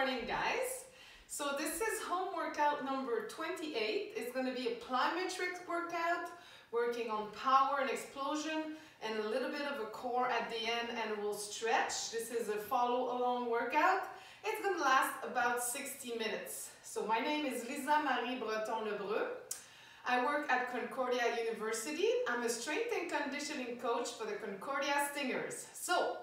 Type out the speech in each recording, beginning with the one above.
morning, guys. So this is home workout number 28. It's gonna be a plyometric workout, working on power and explosion, and a little bit of a core at the end, and we'll stretch. This is a follow along workout. It's gonna last about 60 minutes. So my name is Lisa Marie Breton Lebreux. I work at Concordia University. I'm a strength and conditioning coach for the Concordia Stingers. So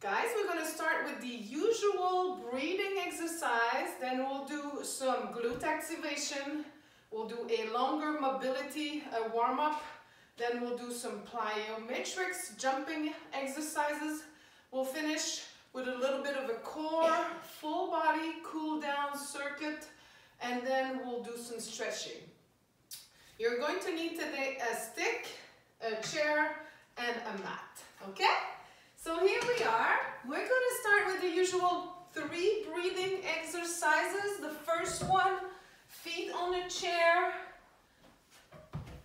Guys, we're going to start with the usual breathing exercise. Then we'll do some glute activation. We'll do a longer mobility a warm-up. Then we'll do some plyometrics, jumping exercises. We'll finish with a little bit of a core, full body cool down circuit. And then we'll do some stretching. You're going to need today a stick, a chair, and a mat. Okay? So here we are. We're going to start with the usual three breathing exercises. The first one, feet on a chair,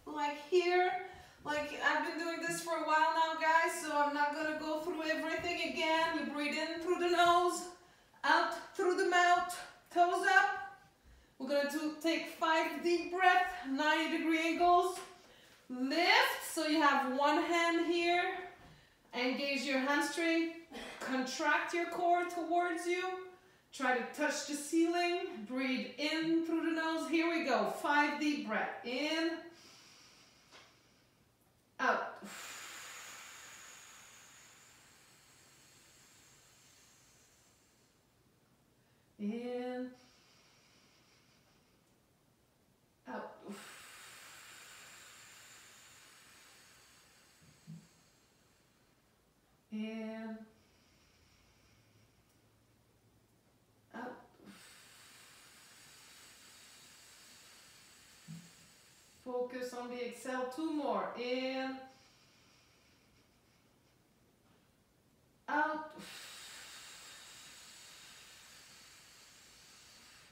like here. Like I've been doing this for a while now, guys, so I'm not going to go through everything again. You breathe in through the nose, out through the mouth, toes up. We're going to take five deep breaths, 90 degree angles. Lift, so you have one hand here, Engage your hamstring, contract your core towards you. Try to touch the ceiling, breathe in through the nose. Here we go, five deep breath. In, out. In, out. In. Out. Focus on the exhale. Two more. In. Out.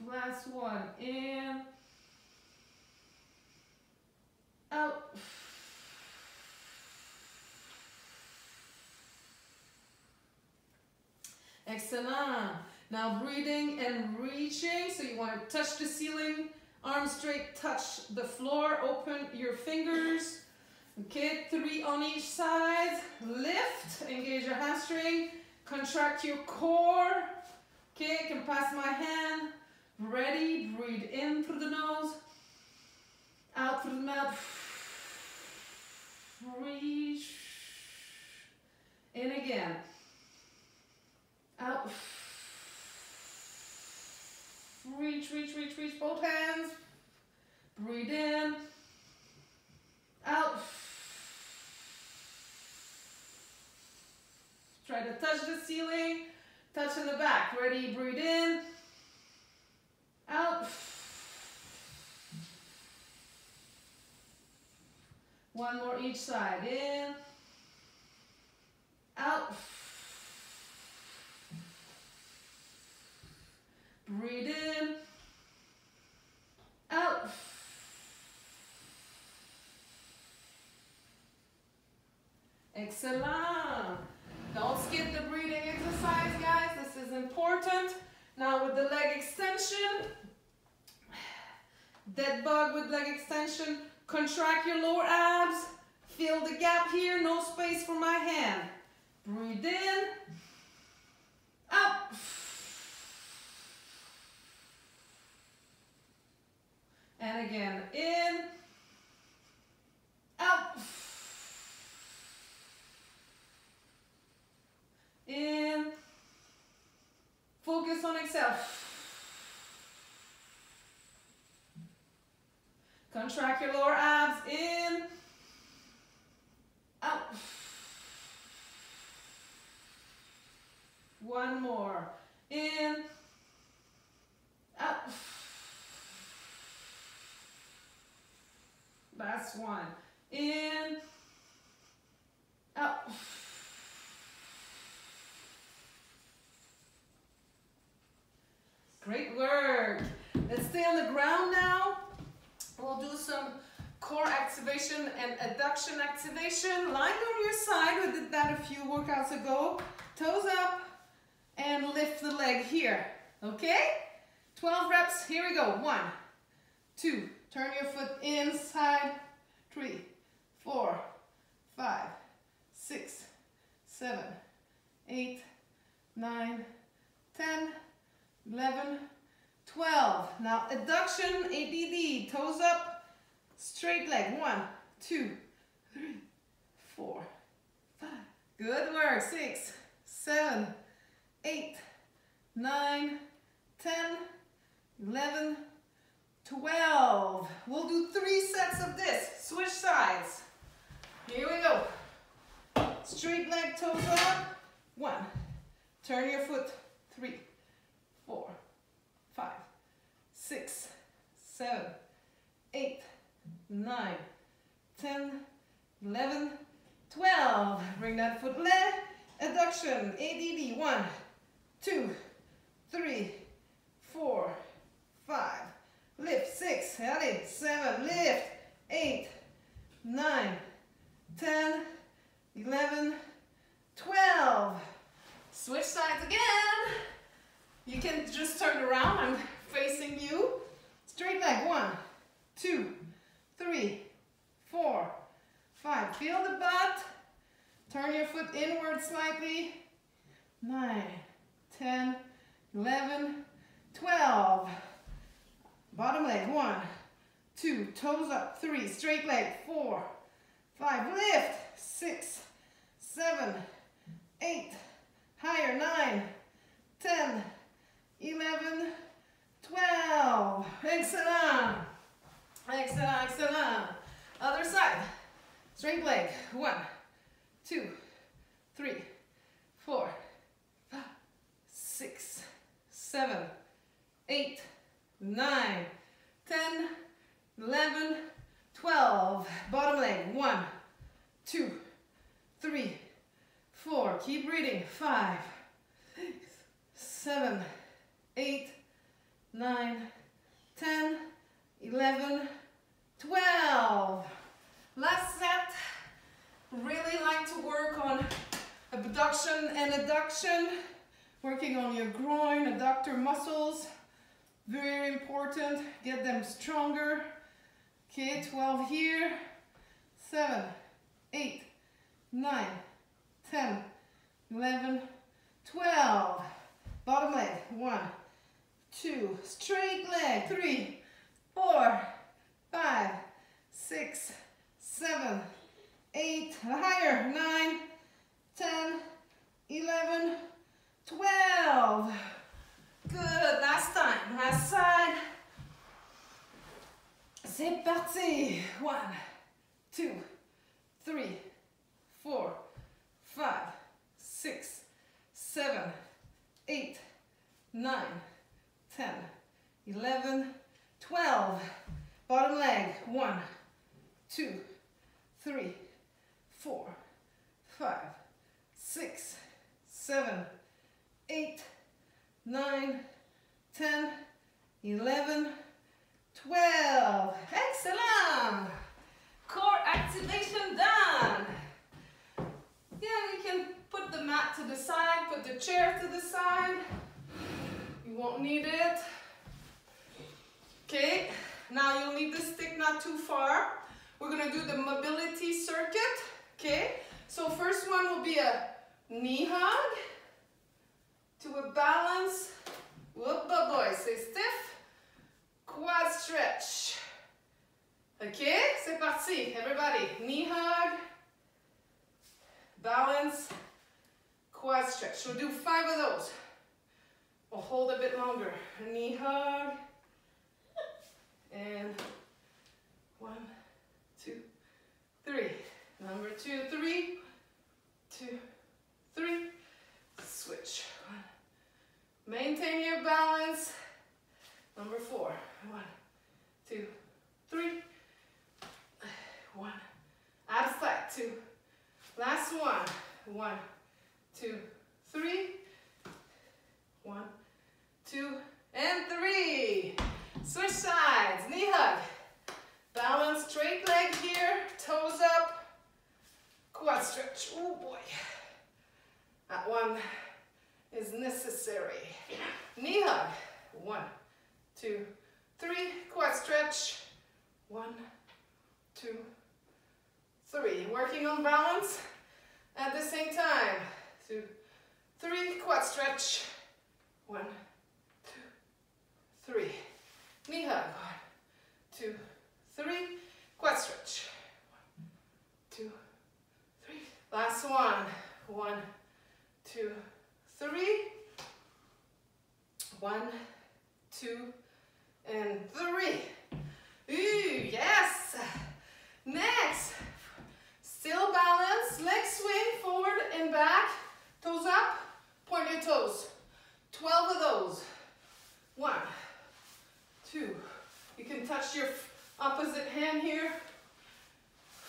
Last one. In. Out. Excellent. Now breathing and reaching. So you want to touch the ceiling, arms straight, touch the floor, open your fingers. Okay, three on each side. Lift, engage your hamstring, contract your core. Okay, I can pass my hand. Ready, breathe in through the nose, out through the mouth. Reach. In again. Out. Reach, reach, reach, reach both hands. Breathe in. Out. Try to touch the ceiling. Touch in the back. Ready, breathe in. Out. One more each side. In. Out. Breathe in. Out. Excellent. Don't skip the breathing exercise, guys. This is important. Now with the leg extension, dead bug with leg extension, contract your lower abs, feel the gap here, no space for my hand. Breathe in, out. And again, in, out. In, focus on exhale. Contract your lower abs, in, out. One more, in, out. Last one. In, out. Great work. Let's stay on the ground now. We'll do some core activation and adduction activation. Lying on your side, we did that a few workouts ago. Toes up and lift the leg here. Okay? 12 reps, here we go. One, two, turn your foot inside, three, four, five, six, seven, eight, nine, 10, 11, 12. Now adduction, ADD, toes up, straight leg. One, two, three, four, five. Good work. Six, seven, eight, nine, 10, 11, 12. We'll do three sets of this. Switch sides. Here we go. Straight leg, toes up. One. Turn your foot. Three, four, five, six, seven, eight, nine, 10, 11, 12. Bring that foot leg. Adduction. ADD. One, two, three, four, five. Lift. Six. Allez. Seven. Lift. Eight, nine, 10, 11, 12. Switch sides again. You can just turn around. I'm facing you. Straight leg. One, two, three, four, five. Feel the butt. Turn your foot inward slightly. Nine, 10, 11, 12. Bottom leg. One, two, toes up. Three, straight leg. Four, five, lift. Six, seven, eight, higher. Nine, 10, 11, 12. Excellent. Excellent, excellent. Other side. Straight leg. One, two, three, four, five, six, seven, eight, nine, 10, 11, 12. Bottom leg. One, two, three, four. Keep breathing. Five, six, seven, eight, nine, 10, 11, 12. Last set. Really like to work on abduction and adduction. Working on your groin, adductor muscles. Very important. Get them stronger. Okay, 12 here. 7, 8, 9, 10, 11, 12. Bottom leg. One, two, straight leg. Three, four, five, six, seven, eight, higher. Nine, 10, 11, 12. Good, last time, last side. C'est parti. One, two, three, four, five, six, seven, eight, nine, 10, 11, 12. Bottom leg. One, two, three, four, five, six, seven, eight, nine, 10, 11, 12. Excellent. Core activation done. Yeah, you can put the mat to the side, put the chair to the side. You won't need it. Okay, now you'll need the stick not too far. We're gonna do the mobility circuit. Okay, so first one will be a knee hug to a balance. Whoop, boy, stay stiff. Quad stretch. Ok, c'est parti. Everybody, knee hug, balance, quad stretch. We'll do five of those. We'll hold a bit longer. Knee hug, and one, two, three. Number two, three, two, three. Switch. Maintain your balance. Number four. One, two, three. One. Abs flat. Two. Last one. One, two, three. One, two, and three. Switch sides. Knee hug. Balance. Straight leg here. Toes up. Quad stretch. Oh boy. That one is necessary. Knee hug. One, two, three. Quad stretch. One, two, three. Working on balance at the same time. Two, three. Quad stretch. One, two, three. Knee hug. One, two, three. Quad stretch. One, two, three. Last one. One, two, three. One, two, and three. Ooh, yes. Next, still balance, leg swing forward and back, toes up, point your toes. 12 of those. One, two. You can touch your opposite hand here.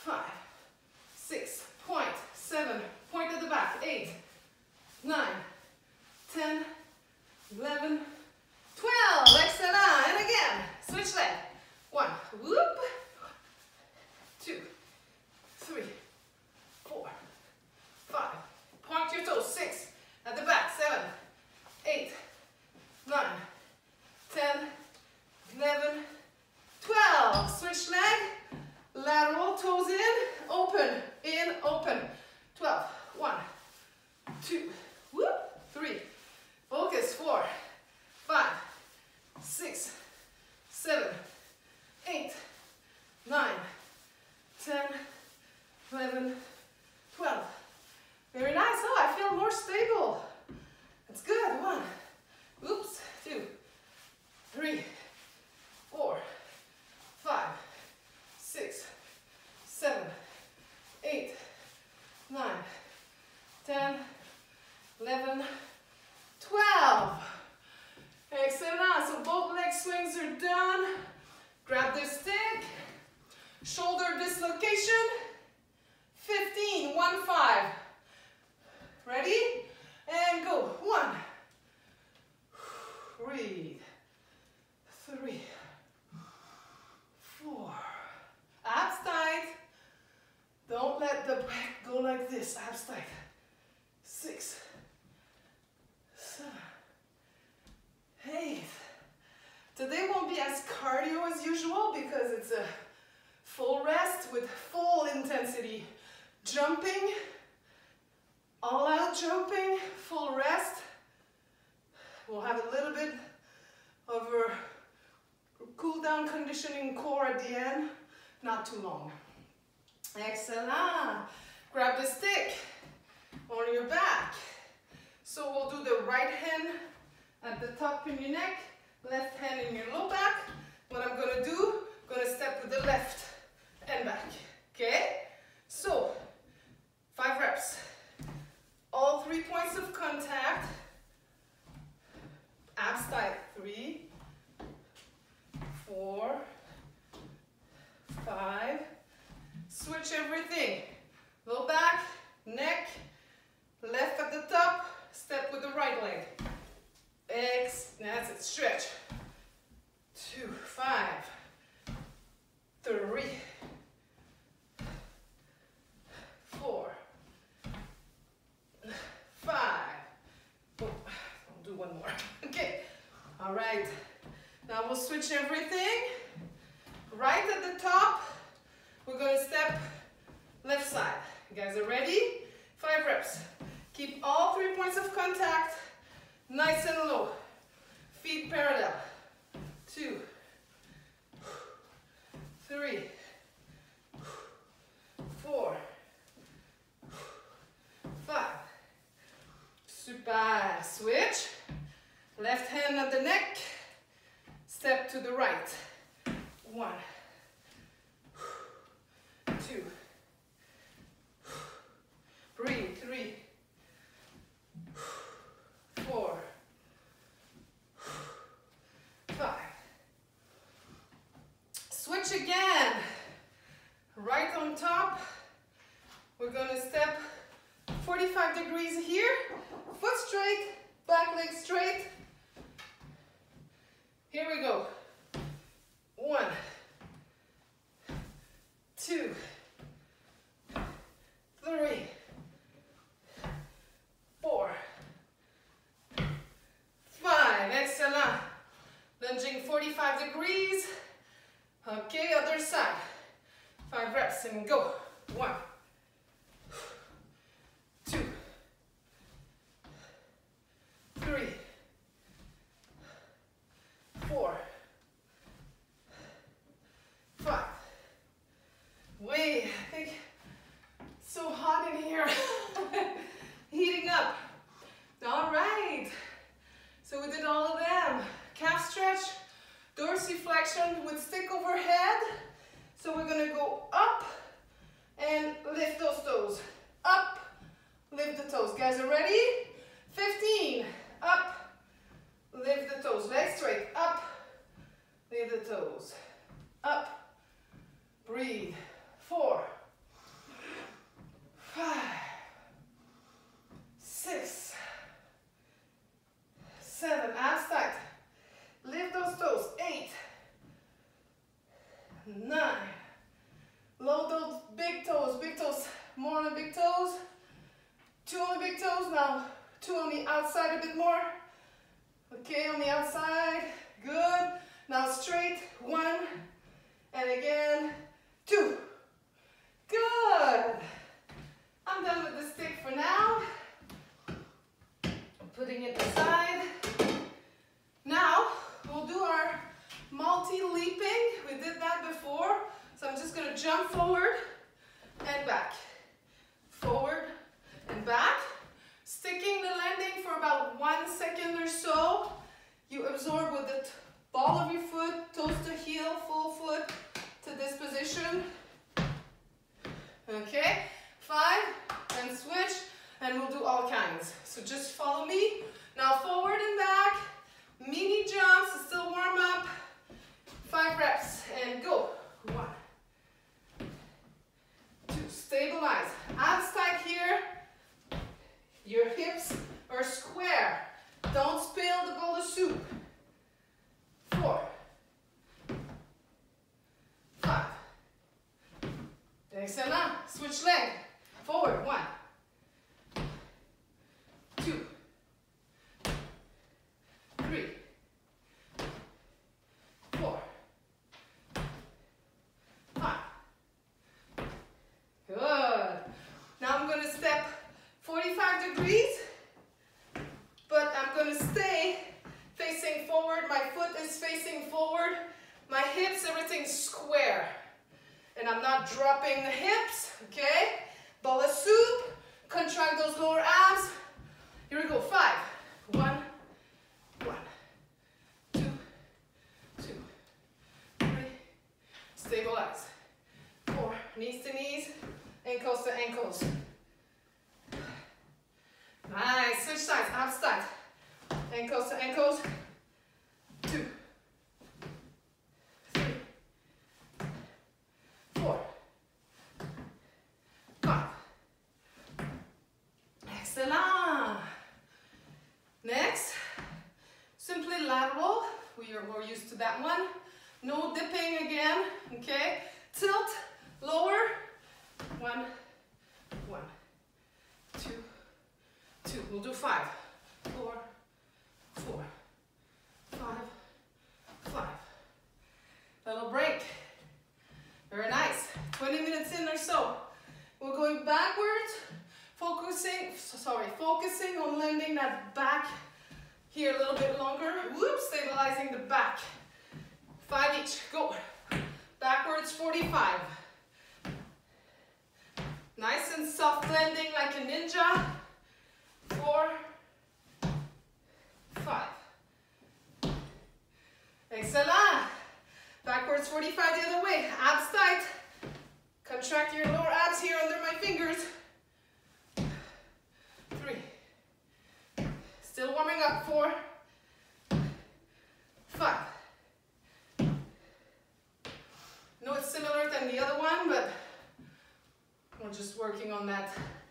Five, six, point, seven, point at the back, eight, nine, 10, 11, 12. Excellent. And again, switch leg. One, whoop, two, three, four, five. Point your toes. Six. At the back. Seven, eight, nine, 10, 11, 12. We'll switch everything. Right at the top, we're gonna step left side. You guys are ready? Five reps. Keep all three points of contact nice and low. Feet parallel. Two, three, four, five. Super. Switch. Left hand at the neck. Step to the right. One, 45 degrees. switch sides, half side. Ankles to ankles. working on that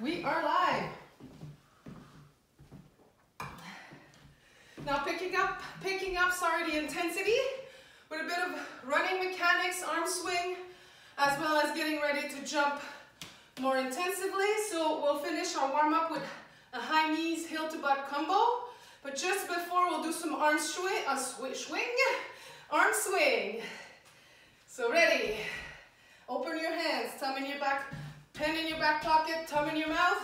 we are live. Now picking up, picking up, sorry, the intensity with a bit of running mechanics, arm swing, as well as getting ready to jump more intensively. So we'll finish our warm up with a high knees, heel to butt combo. But just before we'll do some arm swing, a uh, swing, swing, arm swing. So ready, open your hands, thumb in your back, pen in your back pocket, thumb in your mouth.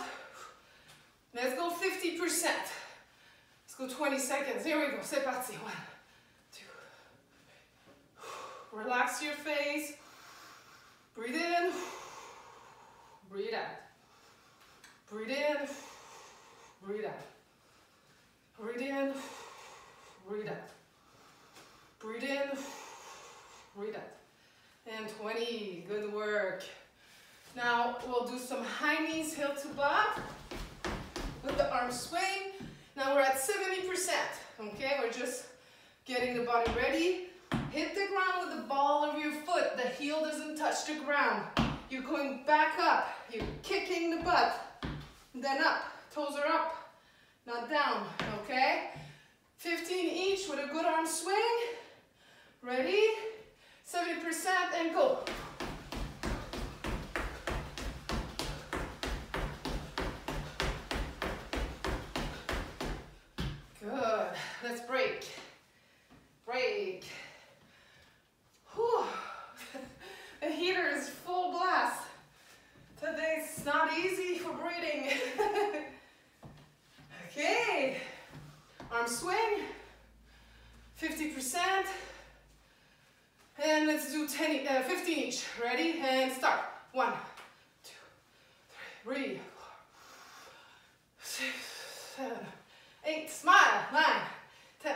Let's go 50%. Let's go 20 seconds. Here we go, c'est parti. One, two. Relax your face. Breathe in. Breathe out. Breathe in. Breathe out. Breathe in. Breathe out. Breathe in. Breathe out. And 20. Good work. Now we'll do some high knees, heel to butt with the arm swing. Now we're at 70%, okay? We're just getting the body ready. Hit the ground with the ball of your foot. The heel doesn't touch the ground. You're going back up. You're kicking the butt. Then up. Toes are up, not down, okay? 15 each with a good arm swing. Ready? 70% and go. Good. Let's break. Break. Whew. the heater is full blast. Today's not easy for breathing. okay. Arm swing. 50%. And let's do 10, uh, 15 each. Ready? And start. One, two, three, four, six, seven, eight, smile, nine, 10,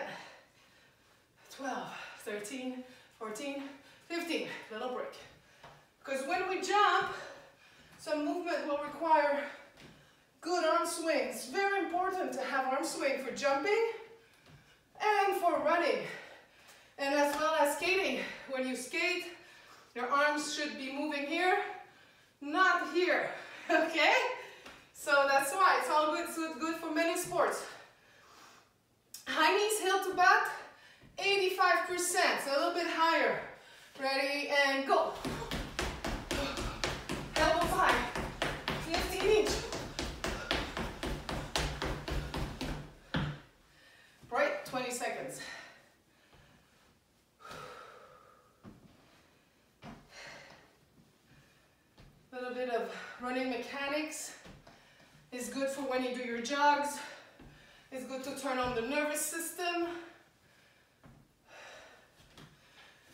12, 13, 14, 15, little break. Because when we jump, some movement will require good arm swings. Very important to have arm swing for jumping and for running. And as well as skating. When you skate, your arms should be moving here, not here, okay? So that's why it's all good, so good for many sports. High knees, heel to butt, 85%, so a little bit higher. Ready, and go. Elbow high, 15 each. Right, 20 seconds. A little bit of running mechanics is good for when you do your jogs. It's good to turn on the nervous system.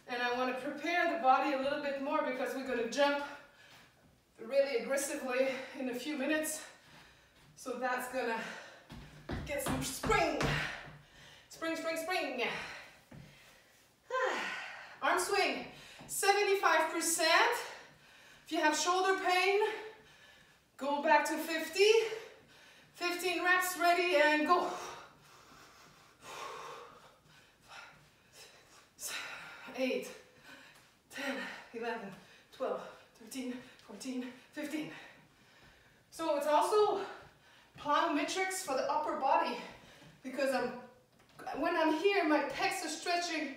And I want to prepare the body a little bit more because we're going to jump really aggressively in a few minutes. So that's going to get some spring. Spring, spring, spring. Arm swing, 75%. If you have shoulder pain, go to 50. 15 reps, ready, and go. Eight, 10, 11, 12, 13, 14, 15. So it's also plyometrics for the upper body because I'm, when I'm here, my pecs are stretching,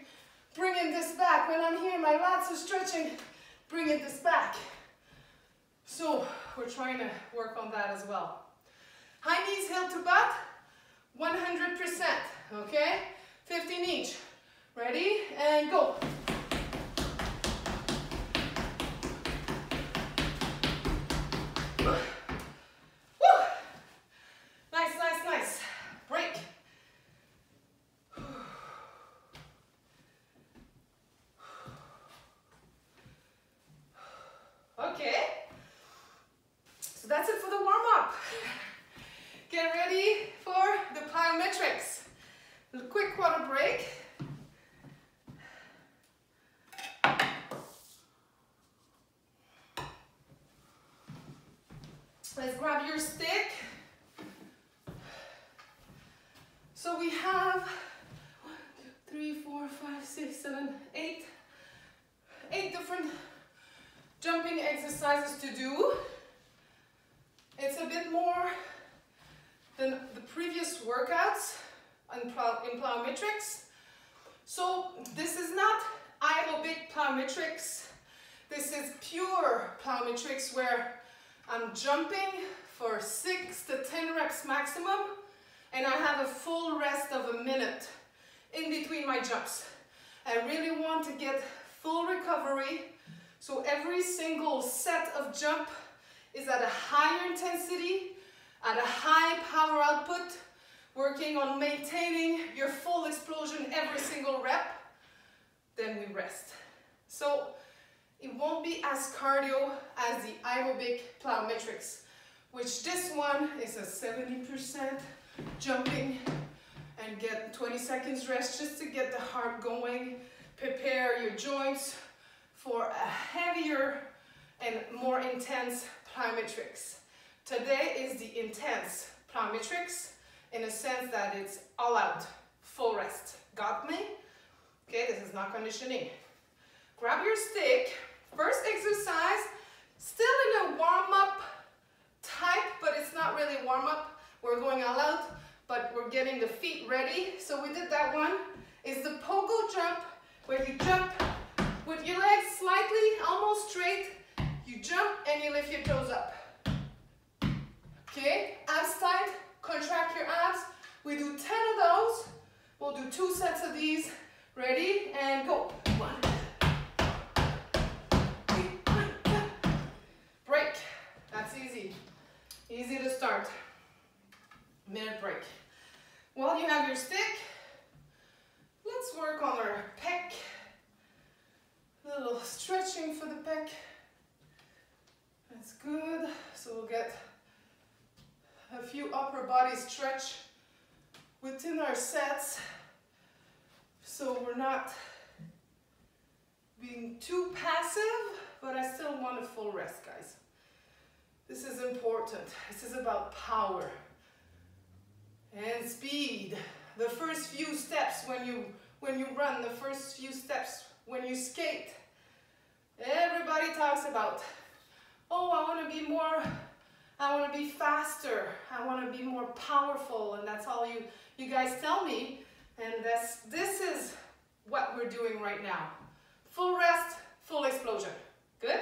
bringing this back. When I'm here, my lats are stretching, bringing this back. So we're trying to work on that as well. High knees, heel to butt, 100%, okay? 15 each. Ready? And go. Woo! Nice, nice, nice. Break. Okay. So that's it for the warm up. Get ready for the plyometrics. A quick water break. Let's grab your stick. So we have one, two, three, four, five, six, seven, eight, eight different jumping exercises to do. It's a bit more than the previous workouts in, in plyometrics. So this is not aerobic plyometrics. This is pure plyometrics where I'm jumping for six to 10 reps maximum and I have a full rest of a minute in between my jumps. I really want to get full recovery so every single set of jump is at a higher intensity, at a high power output, working on maintaining your full explosion every single rep, then we rest. So it won't be as cardio as the aerobic plyometrics, which this one is a 70% jumping and get 20 seconds rest just to get the heart going, prepare your joints for a heavier and more intense plyometrics. Today is the intense plyometrics in a sense that it's all out, full rest. Got me? Okay, this is not conditioning. Grab your stick. First exercise, still in a warm-up type, but it's not really warm-up. We're going all out, but we're getting the feet ready. So we did that one. Is the pogo jump, where you jump with your legs slightly, almost straight. You jump and you lift your toes up. Okay, abs tight, contract your abs. We do 10 of those. We'll do two sets of these. Ready, and go. One, break. That's easy. Easy to start. Minute break. While you have your stick, let's work on our pec. A little stretching for the pec. That's good. So we'll get a few upper body stretch within our sets so we're not being too passive but I still want a full rest guys this is important this is about power and speed the first few steps when you when you run the first few steps when you skate everybody talks about oh I want to be more I want to be faster. I want to be more powerful. And that's all you, you guys tell me. And this, this is what we're doing right now. Full rest, full explosion. Good?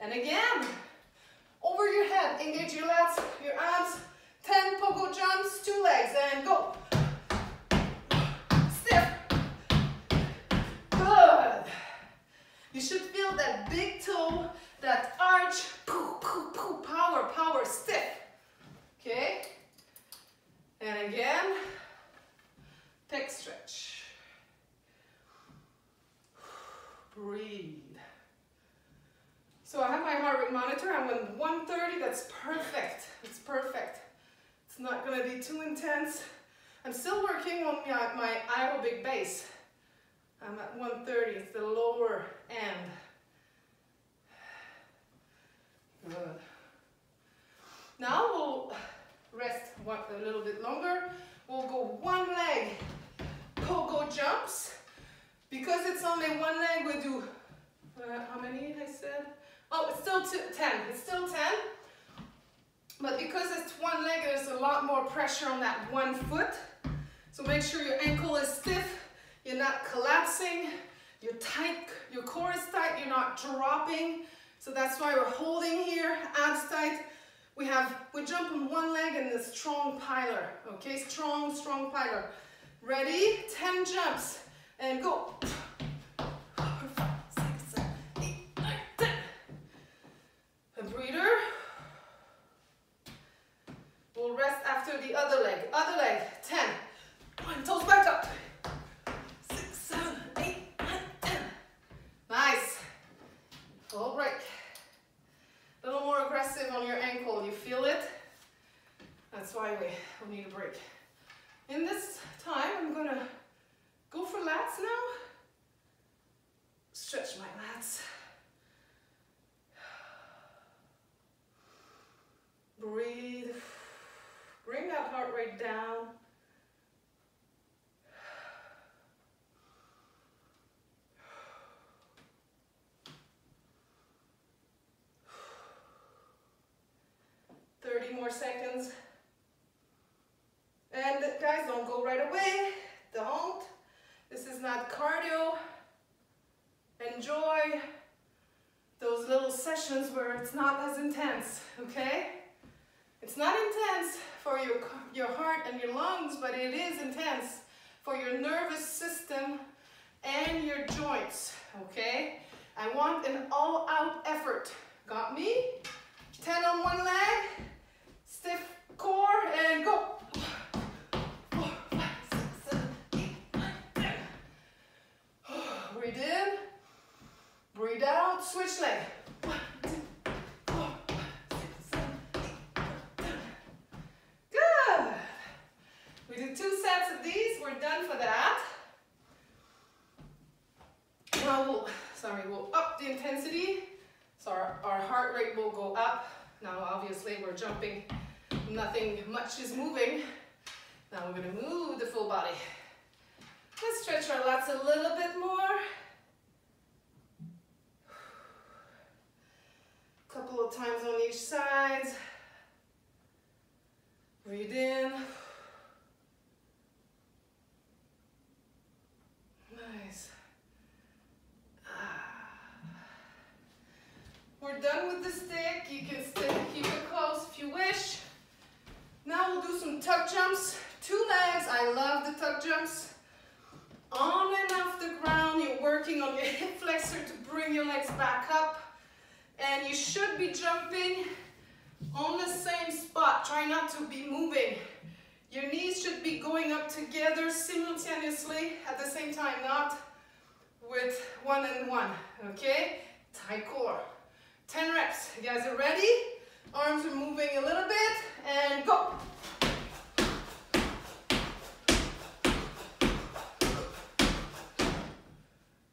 And again, over your head, engage your lats, your abs, 10 pogo jumps, two legs, and go. Step. Good. You should feel that big toe, that arch, power, power, stiff. Okay? And again, pec stretch. Breathe. So I have my heart rate monitor. I'm at 130. That's perfect. It's perfect. It's not to be too intense. I'm still working on my, my aerobic base. I'm at 130. It's the lower end. Good. Now we'll rest one, a little bit longer. We'll go one leg pogo jumps. Because it's only one leg, we do, uh, how many I said? Oh, it's still two, 10. It's still 10. But because it's one leg, there's a lot more pressure on that one foot. So make sure your ankle is stiff. You're not collapsing. You're tight. Your core is tight. You're not dropping. So that's why we're holding here, abs tight. We have, we jump on one leg in the strong pillar, okay? Strong, strong pillar. Ready? 10 jumps and go. Four, five, six, seven, eight, nine, ten. A breather. We'll rest after the other leg. Other leg, 10. One, toes back up. Six, seven, eight, nine, ten. Nice. Full break. A little more aggressive on your ankle. You feel it? That's why we, we need a break. In this time, I'm gonna go for lats now. Stretch my lats. More seconds. And guys, don't go right away. Don't. This is not cardio. Enjoy those little sessions where it's not as intense, okay? It's not intense for your, your heart and your lungs, but it is intense for your nervous system and your joints, okay? I want an all-out effort. Got me? 10 on one leg, stiff core, and go. Four, five, six, seven, eight, nine, ten. Breathe in, breathe out, switch leg. One, two, four, five, six, seven, eight, nine, ten. Good. We did two sets of these, we're done for that. Now sorry, we'll up the intensity. So our heart rate will go up. Now obviously we're jumping, nothing much is moving. Now we're gonna move the full body. Let's stretch our lats a little bit more. Couple of times on each side. Breathe in. Nice. Ah. We're done with the stick. You can still keep it close if you wish. Now we'll do some tuck jumps. Two legs. I love the tuck jumps. On and off the ground. You're working on your hip flexor to bring your legs back up. And you should be jumping on the same spot. Try not to be moving. Your knees should be going up together simultaneously at the same time, not with one and one, okay? Tight core. 10 reps. You guys are ready? Arms are moving a little bit and go.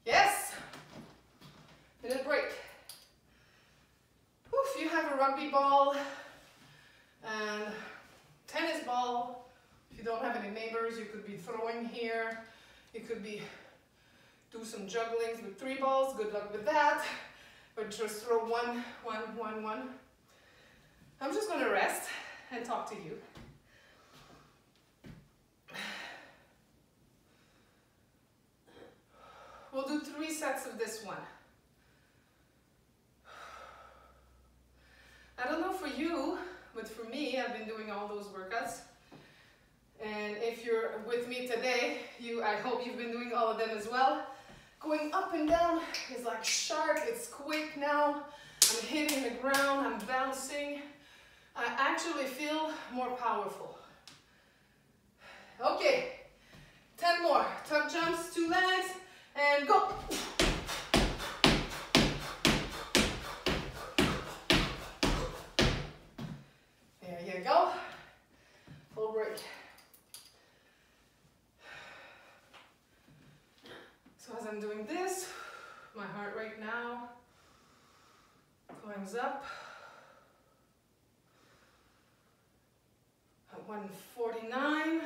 Yes. Minute break. If you have a rugby ball and tennis ball, if you don't have any neighbors, you could be throwing here. You could be do some jugglings with three balls. Good luck with that. But just throw one, one, one, one. I'm just gonna rest and talk to you. We'll do three sets of this one. I don't know for you, but for me, I've been doing all those workouts. And if you're with me today, you, I hope you've been doing all of them as well. Going up and down is like sharp, it's quick now. I'm hitting the ground, I'm bouncing. I actually feel more powerful. Okay, 10 more. Tuck jumps, two legs, and go. There you go. Full break. So as I'm doing this, my heart rate now climbs up. At 149.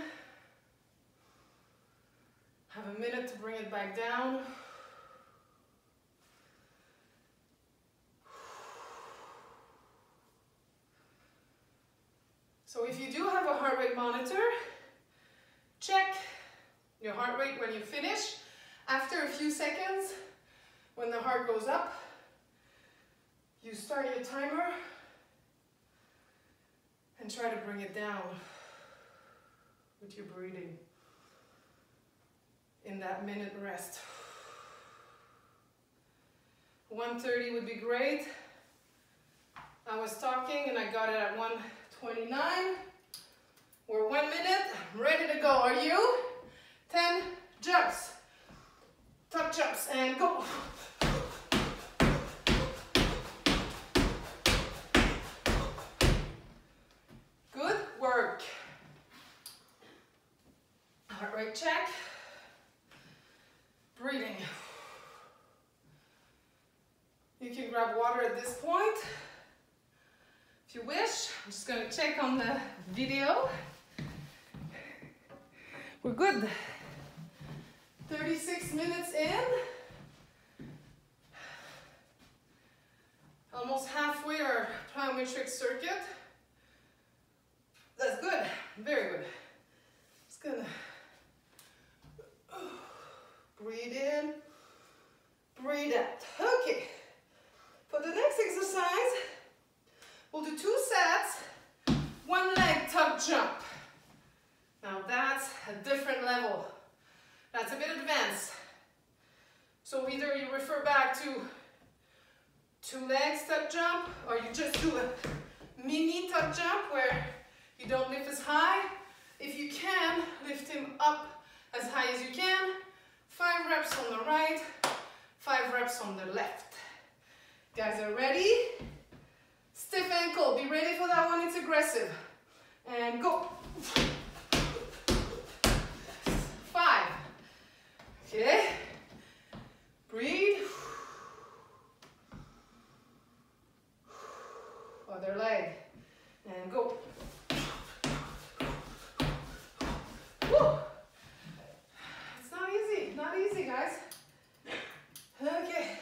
Have a minute to bring it back down. So if you do have a heart rate monitor, check your heart rate when you finish. After a few seconds, when the heart goes up, you start your timer and try to bring it down with your breathing in that minute rest. 130 would be great. I was talking and I got it at 129. We're one minute, ready to go. Are you? 10 jumps. Tuck jumps and go. Good work. Heart rate check. Breathing. You can grab water at this point if you wish. I'm just to check on the video. We're good. 36 minutes in. Almost halfway our plyometric circuit. That's good, very good. Just gonna breathe in, breathe out. Okay. For the next exercise, we'll do two sets, one leg tuck jump. Now that's a different level. That's a bit advanced. So either you refer back to two legs tuck jump, or you just do a mini tuck jump where you don't lift as high. If you can, lift him up as high as you can. Five reps on the right, five reps on the left. Guys are ready? Stiff ankle, be ready for that one, it's aggressive. And go. Five. Okay. Breathe. Other leg. And go. Woo. It's not easy, not easy, guys. Okay.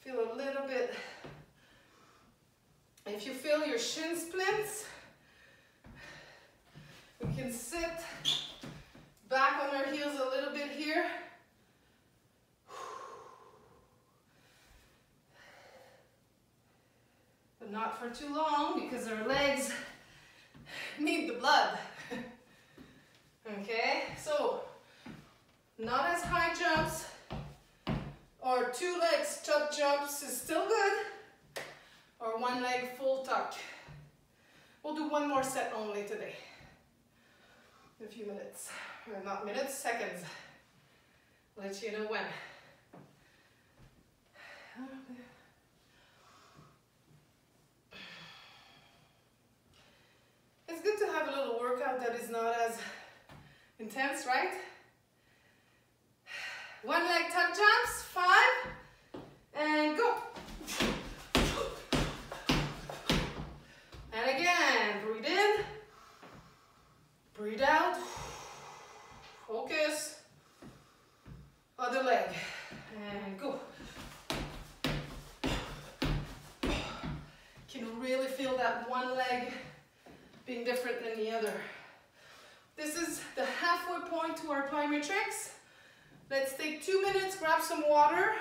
Feel a little bit. If you feel your shin splints, we can sit back on our heels a little bit here. But not for too long because our legs need the blood. okay, so not as high jumps or two legs tuck jumps is still good or one leg full tuck. We'll do one more set only today. In a few minutes, or not minutes, seconds. Let you know when. It's good to have a little workout that is not as intense, right? One leg tuck jumps, five, and go. And again, breathe in, breathe out, focus, other leg, and go. Can really feel that one leg being different than the other. This is the halfway point to our plyometrics. Let's take two minutes, grab some water.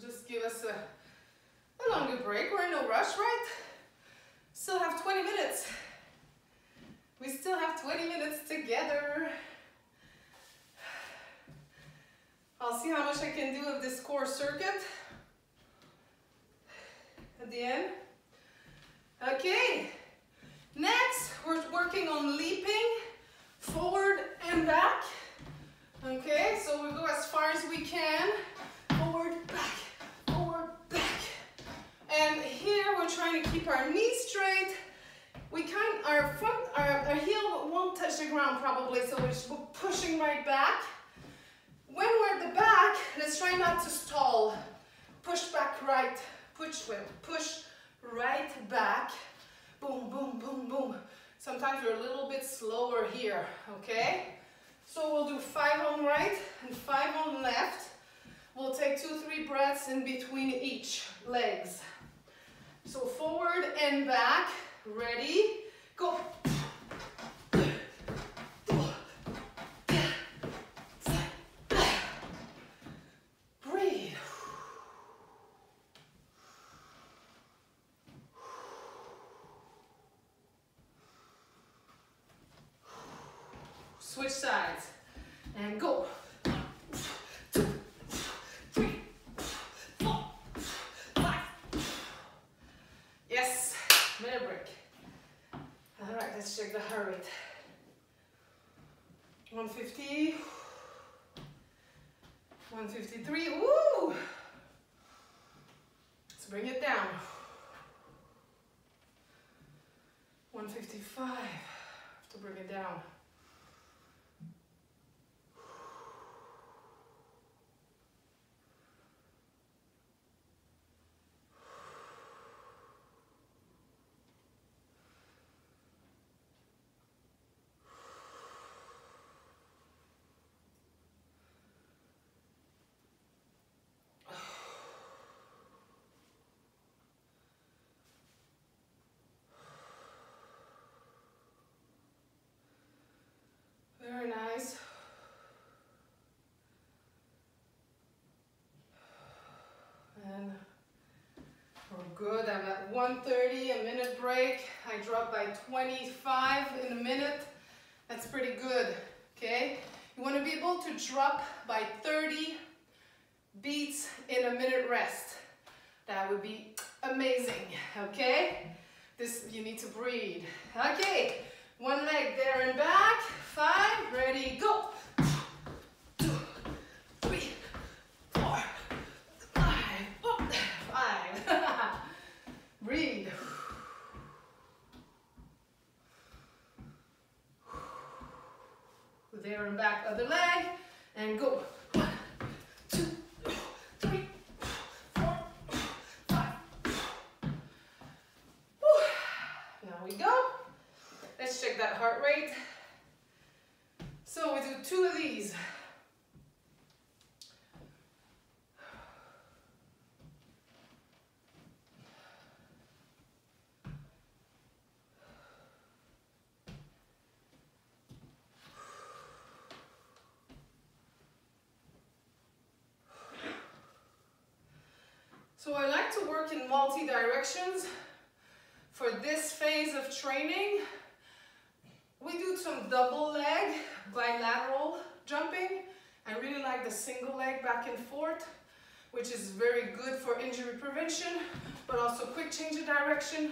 Just give us a, a longer break. We're in no rush, right? Still have 20 minutes. We still have 20 minutes together. I'll see how much I can do of this core circuit at the end. Okay, next we're working on leaping forward and back. Okay, so we go as far as we can. Forward, back, forward, back. And here we're trying to keep our knees straight. We kind, our front, our, our heel won't touch the ground probably, so we're just pushing right back. When we're at the back, let's try not to stall. Push back right, push, push right back. Boom, boom, boom, boom. Sometimes we're a little bit slower here, okay? So we'll do five on right and five on left. We'll take two, three breaths in between each legs. So forward and back, ready, go. Breathe. Switch sides and go. Let's check the heart rate. 150, 153, woo! Let's bring it down. 155, have to bring it down. good. I'm at 130, a minute break. I dropped by 25 in a minute. That's pretty good, okay? You wanna be able to drop by 30 beats in a minute rest. That would be amazing, okay? This, you need to breathe. Okay, one leg there and back. Five, ready, go. Two, three, four, five, oh, five. breathe. There and back, other leg, and go. One, two, three, four, five. Whew. Now we go. Let's check that heart rate. So we do two of these. So I like to work in multi-directions. For this phase of training, we do some double leg, bilateral jumping. I really like the single leg back and forth, which is very good for injury prevention, but also quick change of direction.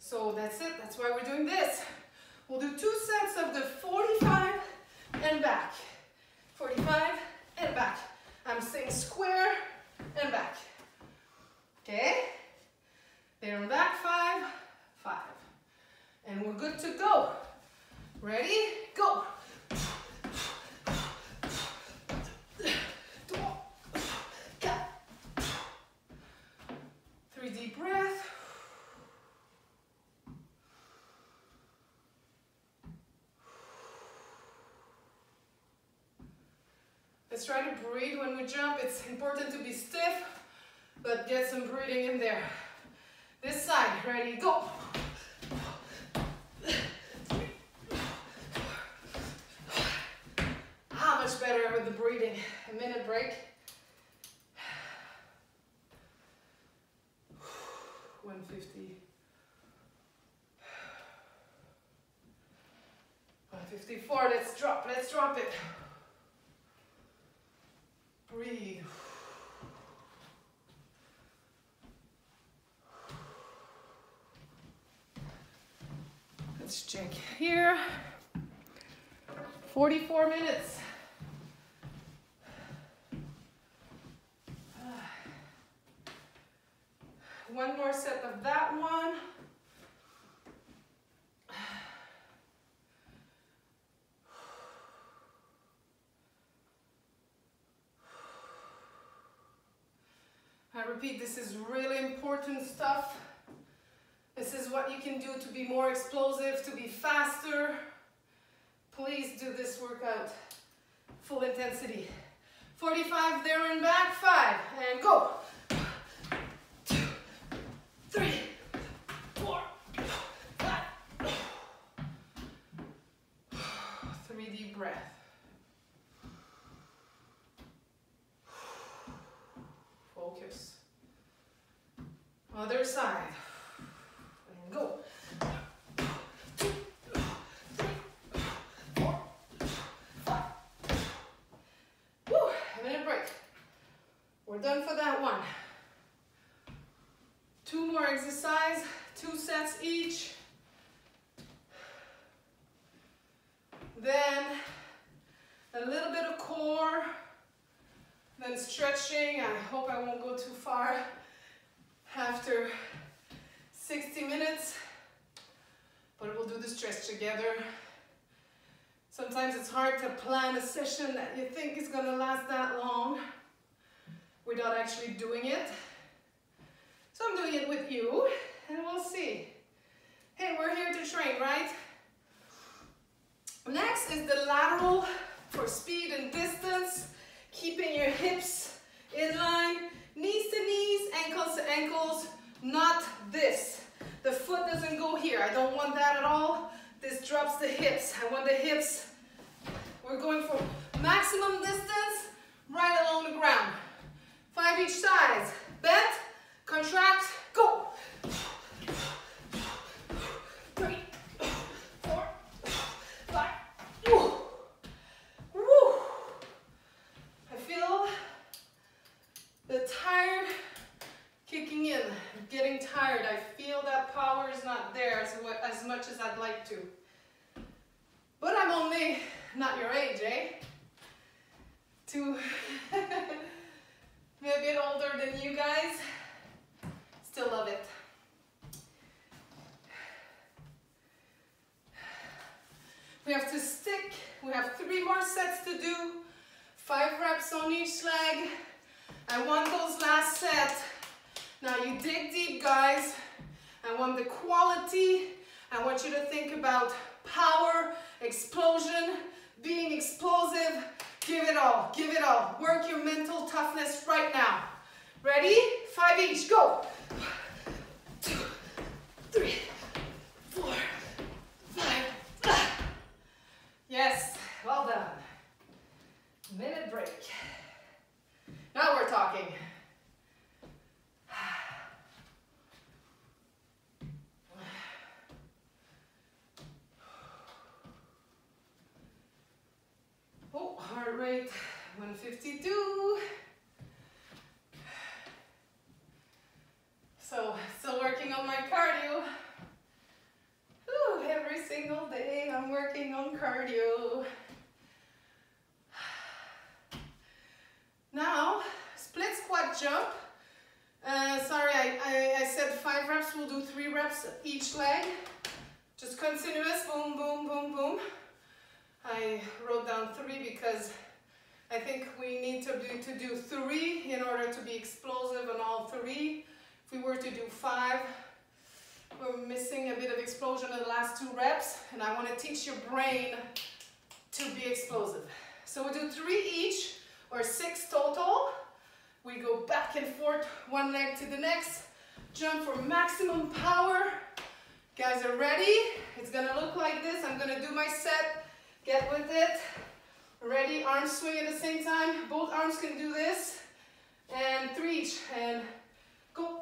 So that's it, that's why we're doing this. We'll do two sets of the 45 and back. 45 and back. I'm staying square and back. Okay? There back, five, five. And we're good to go. Ready? Go. Three deep breath. Let's try to breathe when we jump. It's important to be stiff, but get some breathing in there. This side, ready, go. How much better with the breathing? A minute break. One fifty. One fifty-four. Let's drop. Let's drop it. Breathe. Let's check here. 44 minutes. One more set of that one. I repeat, this is really important stuff. This is what you can do to be more explosive, to be faster. Please do this workout full intensity. 45 there and back, five, and go. Two, three, four, five. Three deep breath. Focus. Other side. And go. Two, three, four, five. Woo, a minute break. We're done for that one. Two more exercise, two sets each. Then a little bit of core, then stretching. I hope I won't go too far after 60 minutes, but we'll do the stretch together. Sometimes it's hard to plan a session that you think is gonna last that long without actually doing it. So I'm doing it with you, and we'll see. Hey, we're here to train, right? Next is the lateral for speed and distance, keeping your hips in line, knees to knees, ankles to ankles, not this. The foot doesn't go here. I don't want that at all. This drops the hips. I want the hips. We're going for maximum distance right along the ground. Five each side. Bend, contract, go. tired. I feel that power is not there as, as much as I'd like to. But I'm only not your age, eh? To be a bit older than you guys. Still love it. We have to stick. We have three more sets to do. Five reps on each leg. I want those last set. Now you dig deep, guys. I want the quality. I want you to think about power, explosion, being explosive. Give it all, give it all. Work your mental toughness right now. Ready? Five each, go. Two, three, four, five. Yes, well done. Minute break. Now we're talking. Oh, heart rate 152. So, still working on my cardio. Whew, every single day I'm working on cardio. Now, split squat jump. Uh, sorry, I, I, I, said five reps, we'll do three reps each leg. Just continuous, boom, boom, boom, boom. I wrote down three because I think we need to do, to do three in order to be explosive on all three. If we were to do five, we're missing a bit of explosion in the last two reps, and I want to teach your brain to be explosive. So we do three each, or six total. We go back and forth, one leg to the next, jump for maximum power. Guys are ready? It's gonna look like this. I'm gonna do my set, get with it. Ready, arms swing at the same time. Both arms can do this. And three each, and go.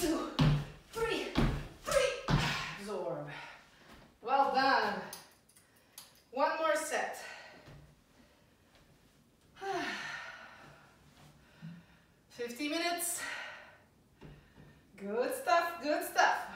Two, three, three. Absorb. Well done. One more set. 50 minutes. Good stuff, good stuff.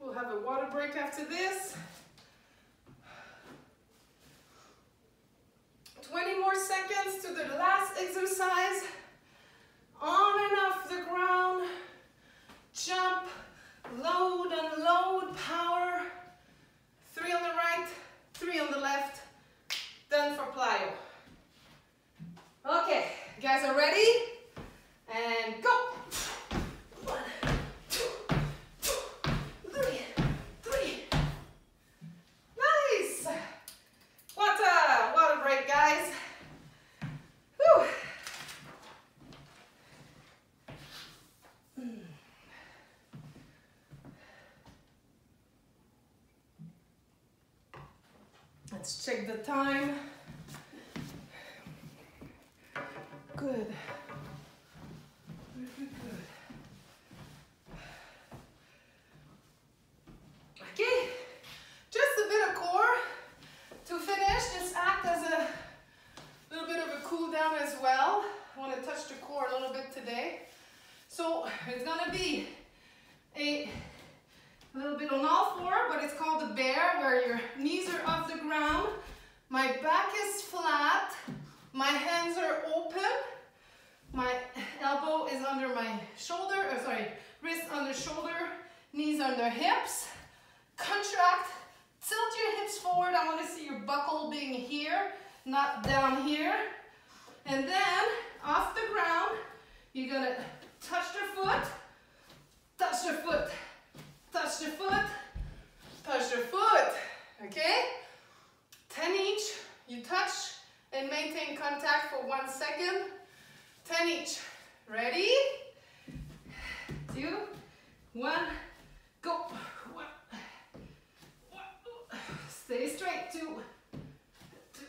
We'll have a water break after this. 20 more seconds to the last exercise. On and off the ground. Jump, load, unload, power. Three on the right, three on the left. Done for plyo. Okay, guys are ready? And go. One, two, two, three, three. Nice. Water, water break, guys. Whew. Let's the time. Good. Okay, just a bit of core to finish. Just act as a little bit of a cool down as well. I want to touch the core a little bit today. So it's gonna be a little bit on all four, but it's called the bear, where your knees are off the ground. My back is flat. My hands are open. My elbow is under my shoulder, or sorry, wrist under shoulder, knees under hips. Contract, tilt your hips forward. I want to see your buckle being here, not down here. And then off the ground, you're gonna touch your foot, touch your foot, touch your foot, touch your foot. Okay? 10 each, you touch and maintain contact for one second. 10 each. Ready? Two, one, go. One, one. Stay straight. Two, two,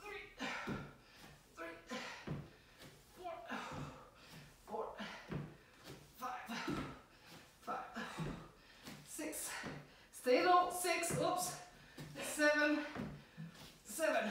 three, three, four, four, five, five, six. Stay low. Six. Oops seven,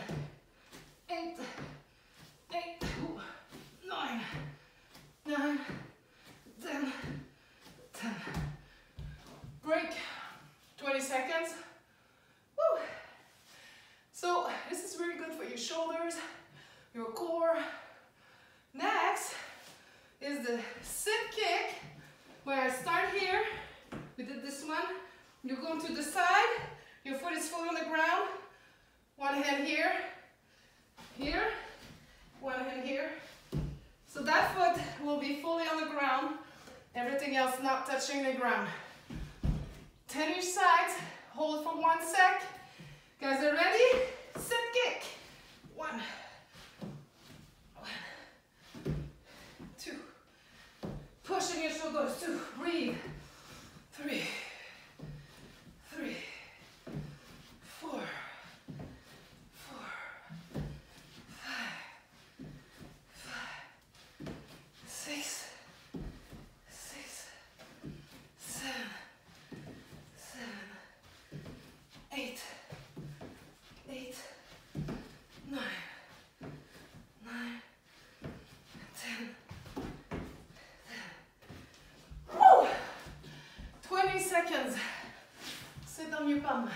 bum.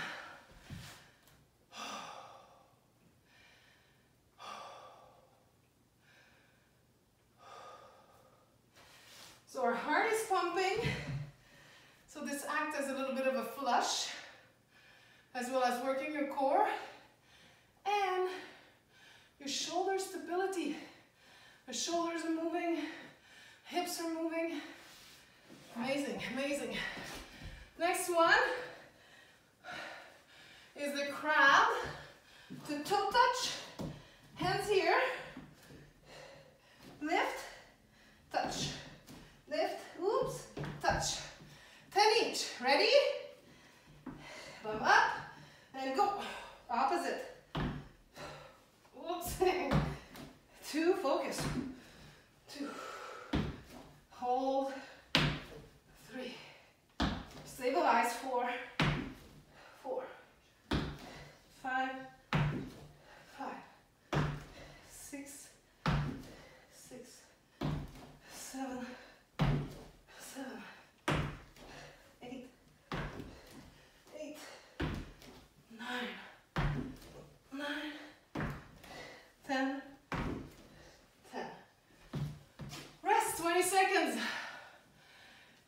20 seconds.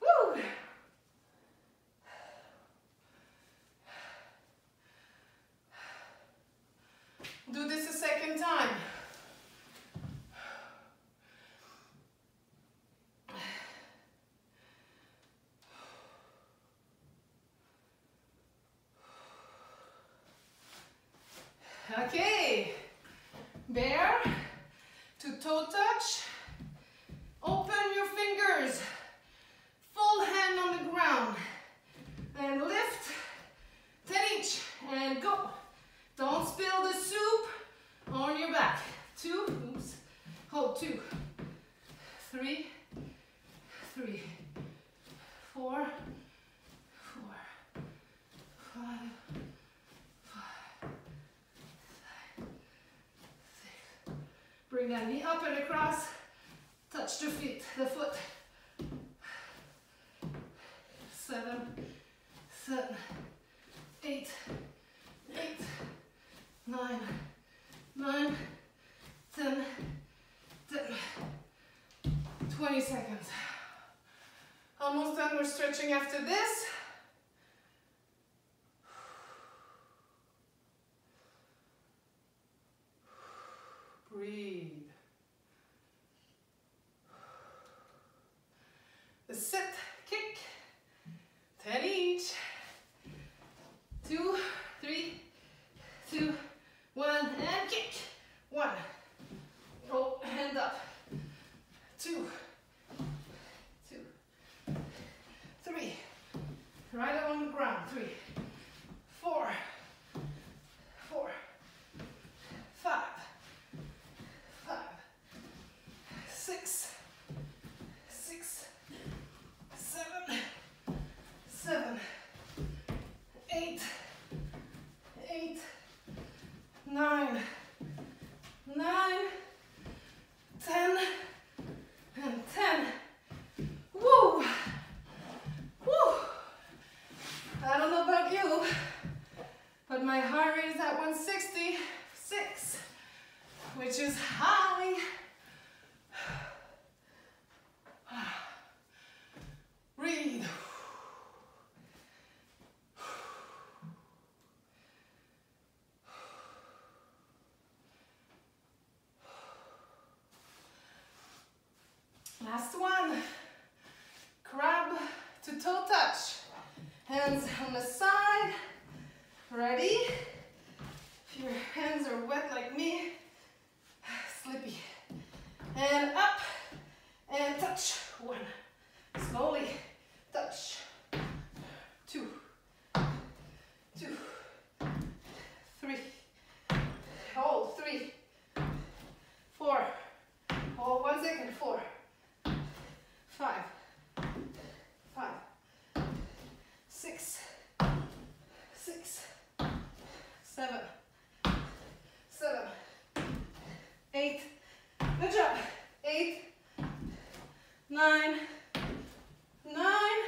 Woo! Do this a second time. Okay. stretching after this. Breathe. The sit kick, 10 each. Two, three, two, one, and kick. One, roll, hand up, two, Right along the ground. Three, four, four, five, five, six, six, seven, seven, eight, eight, nine, nine, ten, and ten. But my heart rate is at 166, which is high. Breathe. Last one. Crab to toe touch. Hands on the side. Ready? If your hands are wet like me, slippy. And up and touch. One. Slowly touch. Two. Two. Three. Hold. Three. Four. Hold one second. Four. Five. Five. Six. Six. Seven. Seven. Eight. Good job. Eight. Nine. Nine.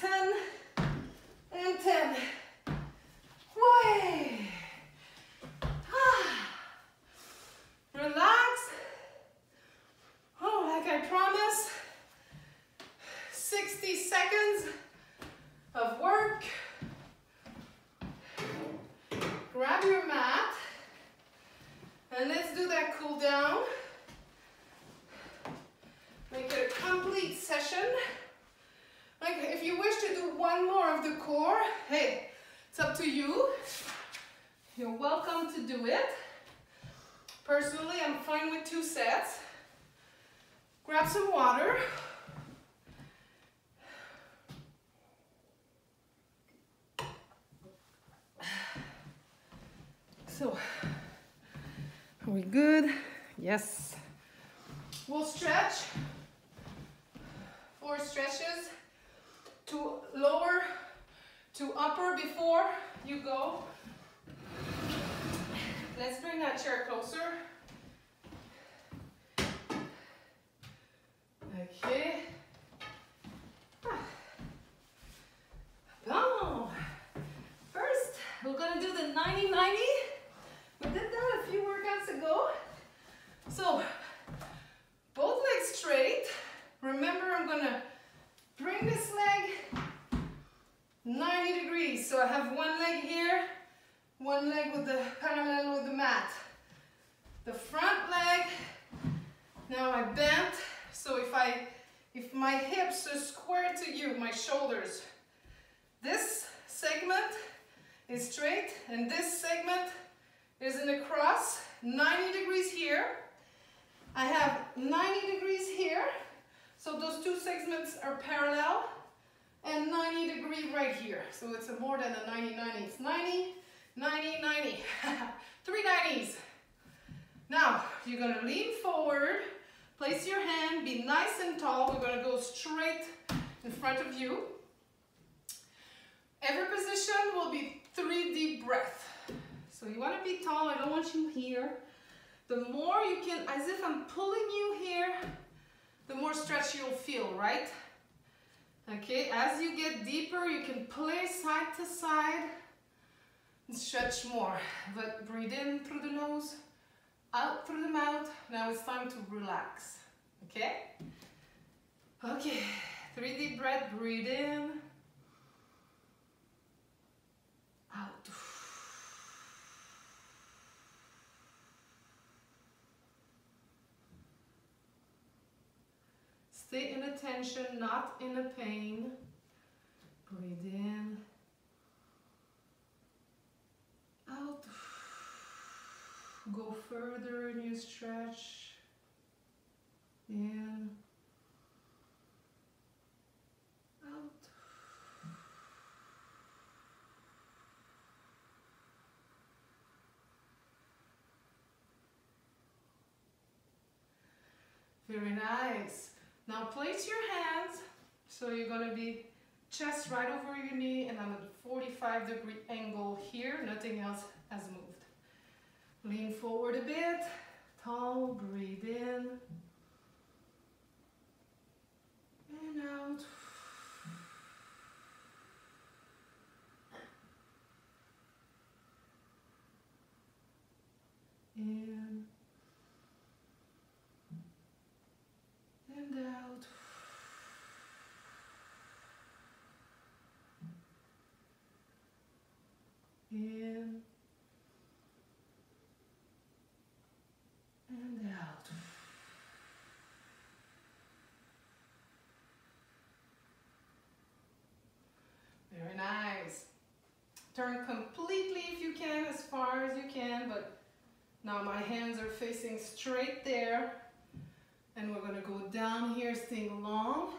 Ten. And ten. Way. Ah. Relax. Oh, like I promised, 60 seconds of work. Grab your mat and let's do that cool down. Make it a complete session. Like if you wish to do one more of the core, hey, it's up to you. You're welcome to do it. Personally, I'm fine with two sets. Grab some water. So, are we good? Yes. We'll stretch. Four stretches to lower to upper before you go. Let's bring that chair closer. Okay. Ah. Bon. First, we're gonna do the 90-90. We did that a few workouts ago. So, both legs straight. Remember, I'm gonna bring this leg 90 degrees. So I have one leg here, one leg with the parallel with the mat. The front leg, now I bent. So if I, if my hips are square to you, my shoulders, this segment is straight and this segment is in a cross, 90 degrees here. I have 90 degrees here. So those two segments are parallel and 90 degree right here. So it's more than a 90, 90. It's 90, 90, 90. Three 90s. Now, you're gonna lean forward, place your hand, be nice and tall. We're gonna go straight in front of you. Every position will be three deep breaths. So you wanna be tall, I don't want you here. The more you can, as if I'm pulling you here, the more stretch you'll feel, right? Okay, as you get deeper, you can play side to side stretch more. But breathe in through the nose, out through the mouth. Now it's time to relax, okay? Okay, three deep breath, breathe in, out. Stay in attention, not in the pain. Breathe in. Out. Go further in your stretch. In. Out. Very nice. Now place your hands, so you're gonna be chest right over your knee and I'm at a 45 degree angle here, nothing else has moved. Lean forward a bit, tall, breathe in. And out. In. And out. In. Turn completely if you can, as far as you can, but now my hands are facing straight there. And we're gonna go down here, staying long.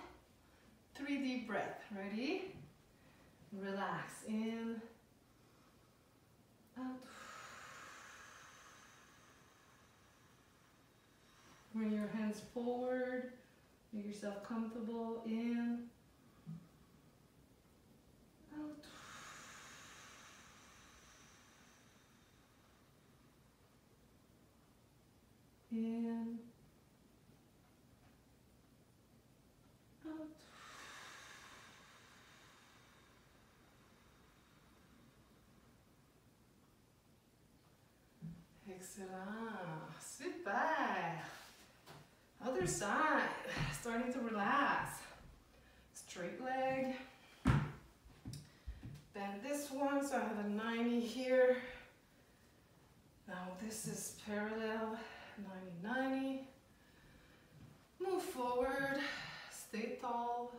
Three deep breath, ready? Relax, in, out. Bring your hands forward, make yourself comfortable, in, out. In, out. Excellent. Super. Other side. Starting to relax. Straight leg. Bend this one, so I have a 90 here. Now this is parallel, 90, 90. Move forward, stay tall.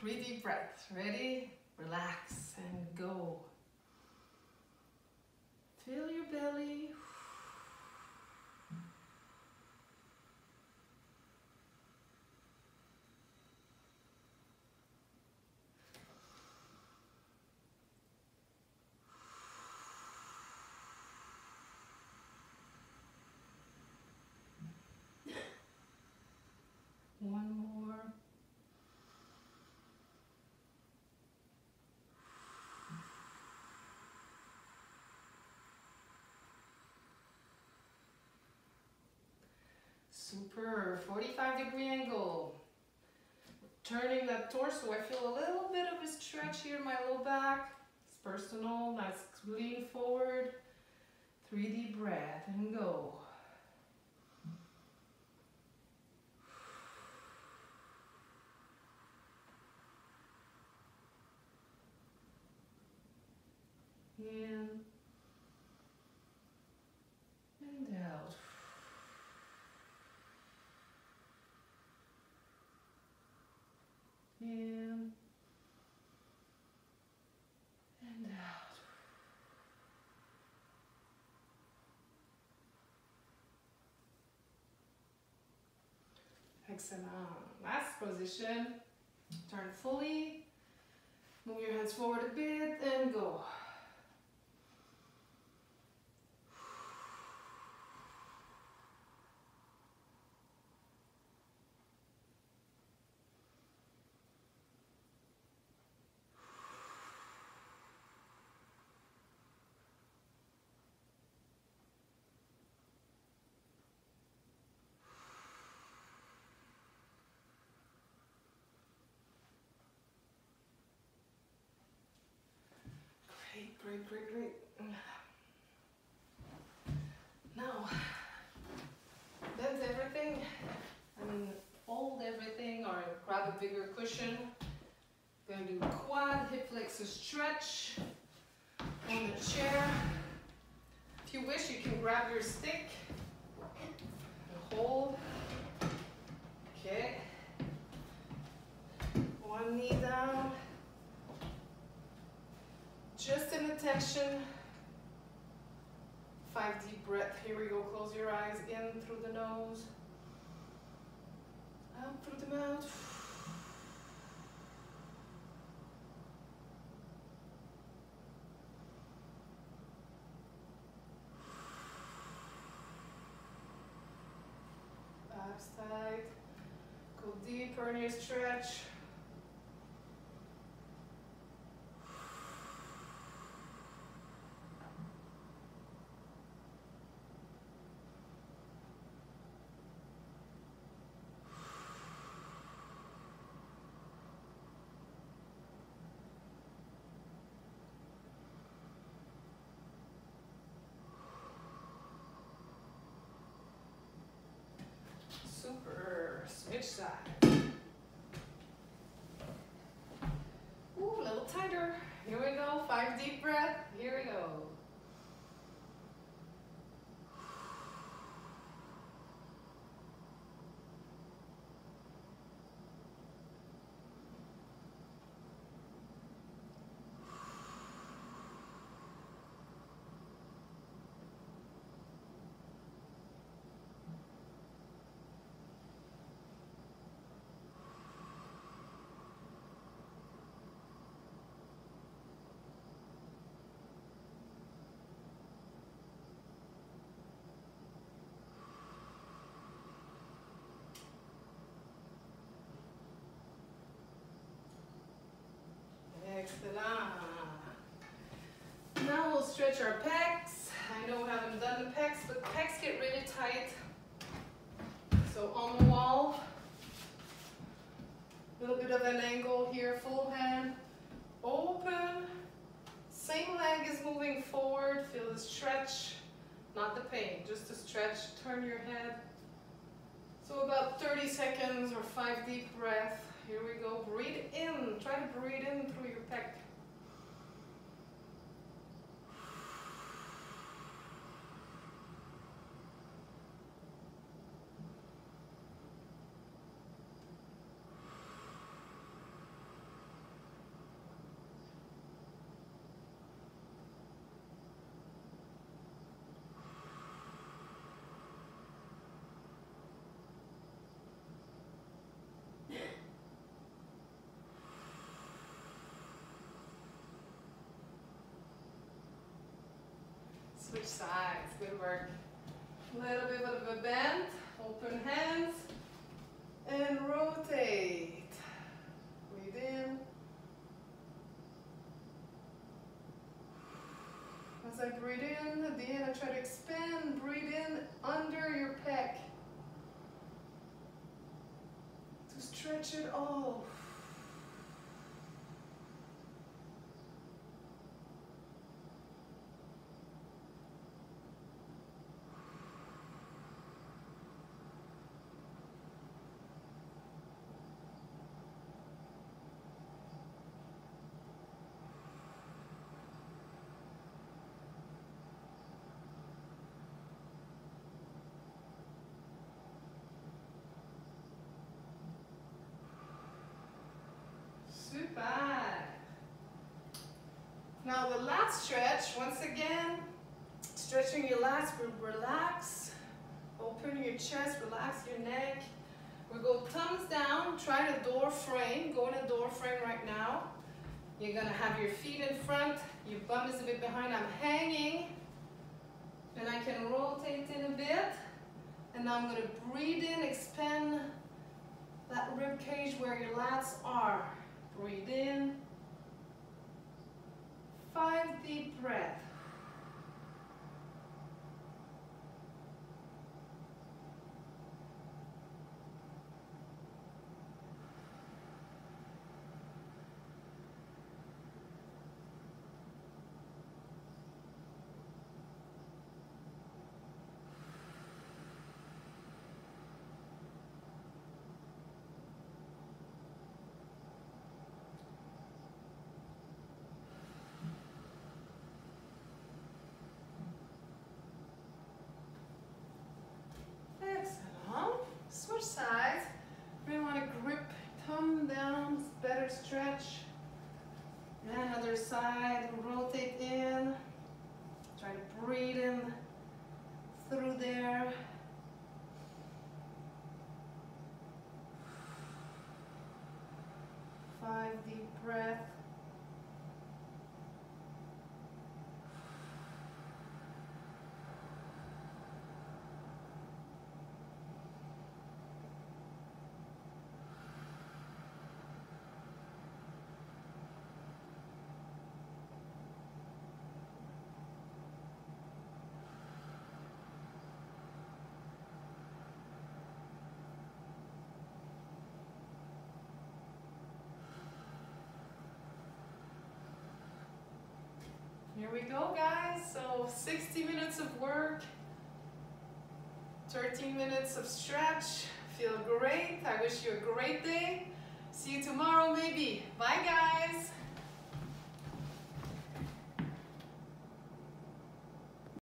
Three deep breaths. Ready? Relax and go. Feel your belly. One more. Super, 45 degree angle. Turning that torso, I feel a little bit of a stretch here in my low back. It's personal, nice lean forward. Three deep breath and go. And out. In and out. Excellent. Last position. Turn fully. Move your hands forward a bit and go. Great, great, great. Now, bend everything and fold everything or grab a bigger cushion. Gonna do quad hip flexor stretch on the chair. If you wish, you can grab your stick and hold. Okay. One knee down. Five deep breath. Here we go. Close your eyes. In through the nose. Out through the mouth. Tight. Go deeper in your stretch. Here we go, five deep breaths. here we go. Now we'll stretch our pecs. I know we haven't done the pecs, but pecs get really tight. So on the wall, a little bit of an angle here, full hand, open. Same leg is moving forward. Feel the stretch, not the pain, just the stretch. Turn your head. So about 30 seconds or five deep breath. Here we go. Breathe in. Try to breathe in through your pec. Switch sides, good work. A little bit of a bend, open hands, and rotate. Breathe in. As I breathe in, at the end I try to expand, breathe in under your pec. To stretch it all. Super. Now the last stretch, once again, stretching your lats, relax, open your chest, relax your neck. We go thumbs down, try the door frame, go in the door frame right now. You're gonna have your feet in front, your bum is a bit behind, I'm hanging. And I can rotate in a bit. And now I'm gonna breathe in, expand that rib cage where your lats are. Breathe in. Five deep breaths. Sides. We want to grip thumb down, better stretch. And other side, rotate in. Try to breathe in through there. Five deep breaths. Here we go, guys. So 60 minutes of work, 13 minutes of stretch. Feel great. I wish you a great day. See you tomorrow, maybe. Bye, guys.